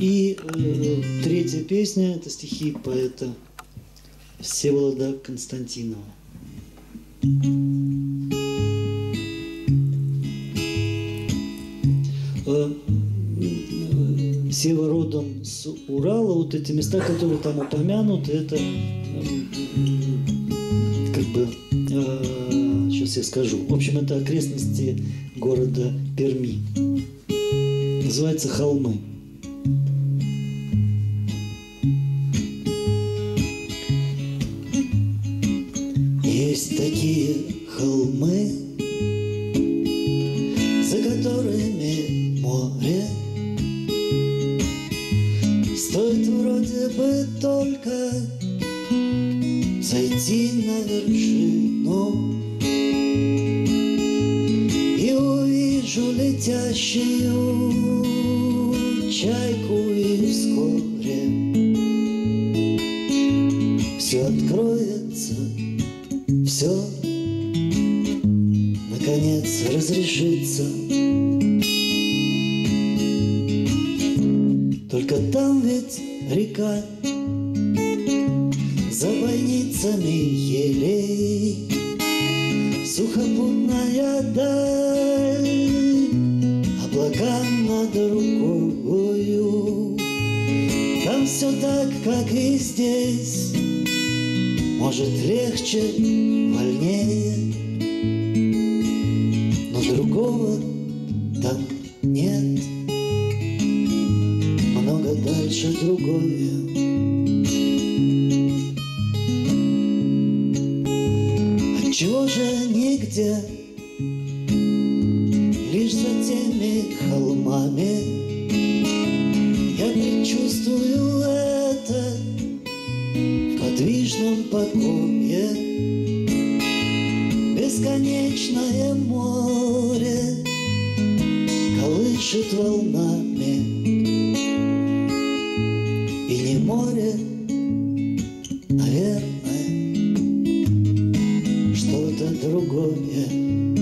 И э, третья песня – это стихи поэта Всеволода Константинова. Э, родом с Урала, вот эти места, которые там упомянуты, это э, как бы, э, сейчас я скажу, в общем, это окрестности города Перми. Называется Холмы. Есть такие холмы, за которыми море Стоит вроде бы только зайти на вершину И увижу летящую чайку и вскоре Все откроется, все наконец разрешится. Только там ведь река за бойницами елей, сухопутная даль, облака над рукою. Все так, как и здесь, может легче, вольнее, но другого там нет. Много дальше другое. Отчего же нигде, лишь за теми холмами я предчувствую подмогье, Бесконечное море Колышет волнами. И не море, наверное, что-то другое.